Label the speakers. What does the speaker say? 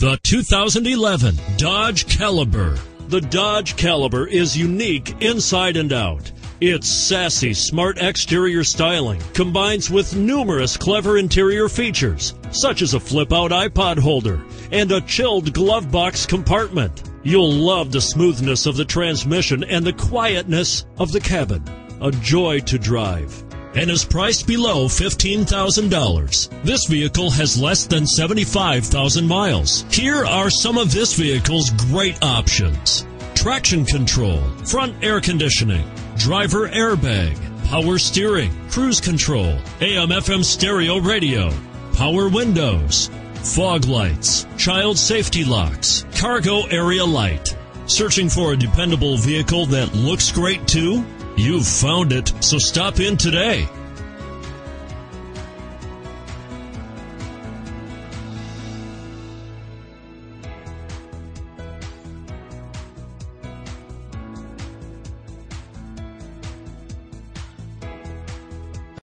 Speaker 1: The 2011 Dodge Caliber. The Dodge Caliber is unique inside and out. Its sassy, smart exterior styling combines with numerous clever interior features, such as a flip out iPod holder and a chilled glove box compartment. You'll love the smoothness of the transmission and the quietness of the cabin. A joy to drive and is priced below $15,000. This vehicle has less than 75,000 miles. Here are some of this vehicle's great options. Traction control, front air conditioning, driver airbag, power steering, cruise control, AM FM stereo radio, power windows, fog lights, child safety locks, cargo area light. Searching for a dependable vehicle that looks great too? You've found it, so stop in today.